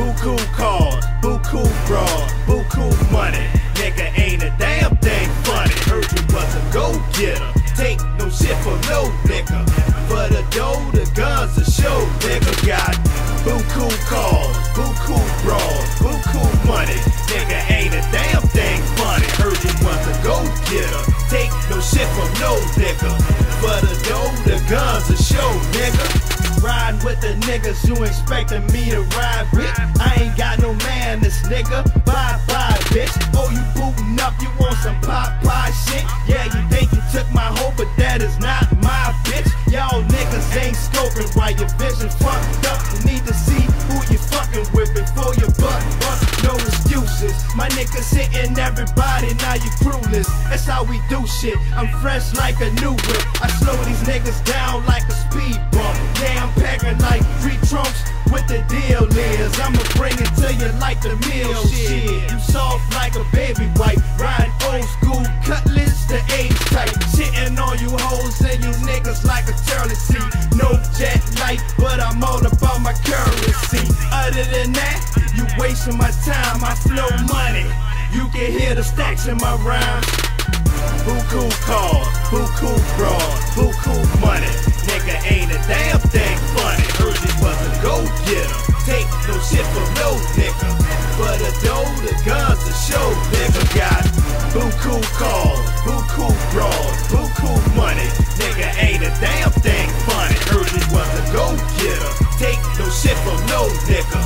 Buku cars, buku broad, buku money. Nigga ain't a damn thing funny. Heard you was a go-getter. Take no shit from no nigga. For the dough, the guns are show, nigga. Got buku cars, buku broad, buku money. Nigga ain't a damn thing funny. Heard you was a go-getter. Take no shit from no nigga. For the dough, the guns are show, nigga. Riding with the niggas you expecting me to ride with. I ain't got no man, this nigga. Bye bye, bitch. Oh, you booting up, you want some Popeye shit? Yeah, you think you took my hoe, but that is not my bitch. Y'all niggas ain't scoping right, your vision fucked up. You need to My niggas hitting everybody, now you clueless. That's how we do shit. I'm fresh like a new whip. I slow these niggas down like a speed bump. Yeah, I'm packing like three trunks. What the deal is, I'ma bring it to you like the meal shit. You soft like a baby wipe, riding old school cutlass, the age type. Shitting on you hoes and you niggas like a seat. No jet light, but I'm all about my currency. Wasting my time, I flow money. You can hear the stacks in my rhymes. Buku cars, buku broad, buku money. Nigga ain't a damn thing funny. Heard you was a go-getter. Take no shit from no nigga. For the dough, the guns are show. Nigga got buku cars, buku no nigga.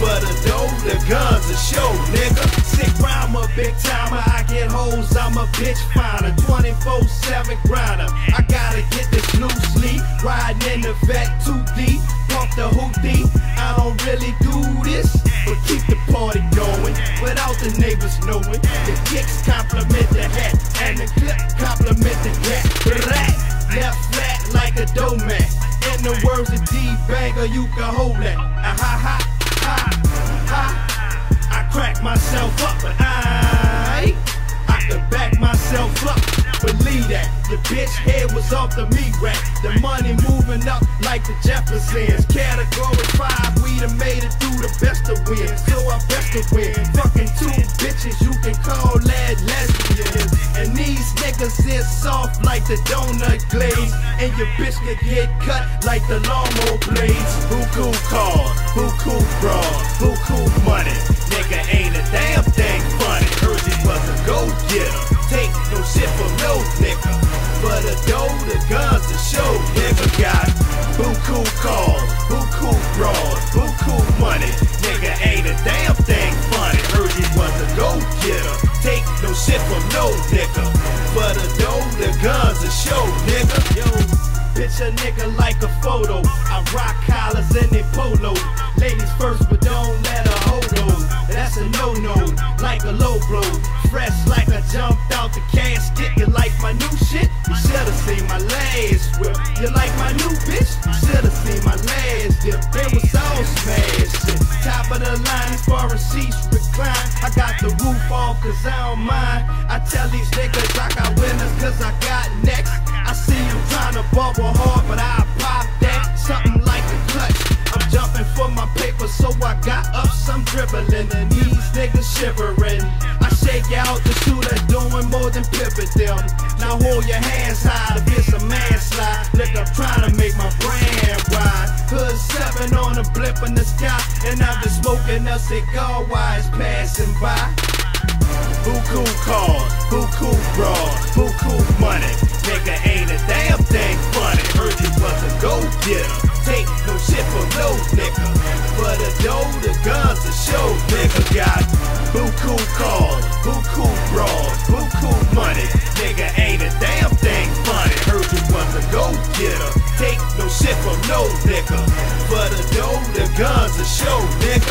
For the dough, the guns are show. Nigga, sick rhymer, big timer. I get hoes, I'm a bitch finder. 24-7 grinder. I gotta get this new sleep. Riding in the vet 2D. Pump the hoopty. I don't really do this, but keep the party going without the neighbors knowing. The kicks compliment the hat, and the clip compliment the cat. Rat, left flat like a dough man. In the words of Dee Banga, you can hold that. Ah ha ha ha ha. I crack myself up, but I bitch head was off the meat rack. The money moving up like the Jeffersons. Category five, we done made it through the best of win. So I best to win. Fucking two bitches you can call that lesbians. And these niggas is soft like the donut glaze. And your bitch can get cut like the lawnmower blades. Buku cars, buku broad, buku no nigga. For the dough, the guns a show. Nigga, yo. Bitch a nigga like a photo. I rock collars and they polo. Ladies first, but don't let her hold those. That's a no-no, like a low blow. Fresh like I jumped out Of the line, foreign seats recline. I got the roof off cause I don't mind. I tell these niggas I got winners cause I got next. I see you trying to bubble hard, but I pop that. Something like a clutch. I'm jumping for my paper, so I got up some dribbling. And these niggas shivering. I shake out the that's doing more than pivot them. Now hold your hands high if it's a manslide. Look, I'm trying to make my brand ride. Hood seven on a blip in the sky. Smoking a cigar while it's passing by. Buku cars, buku broad, buku money. Nigga ain't a damn thing funny. Heard you was a go-getter. Take no shit from no nigga. For the dough, the guns to show. Nigga got buku cars, buku broad, buku money. Nigga ain't a damn thing funny. Heard you was a go-getter. Take no shit from no nigga. For the dough, the guns to show. Nigga.